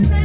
best